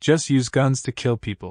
Just use guns to kill people.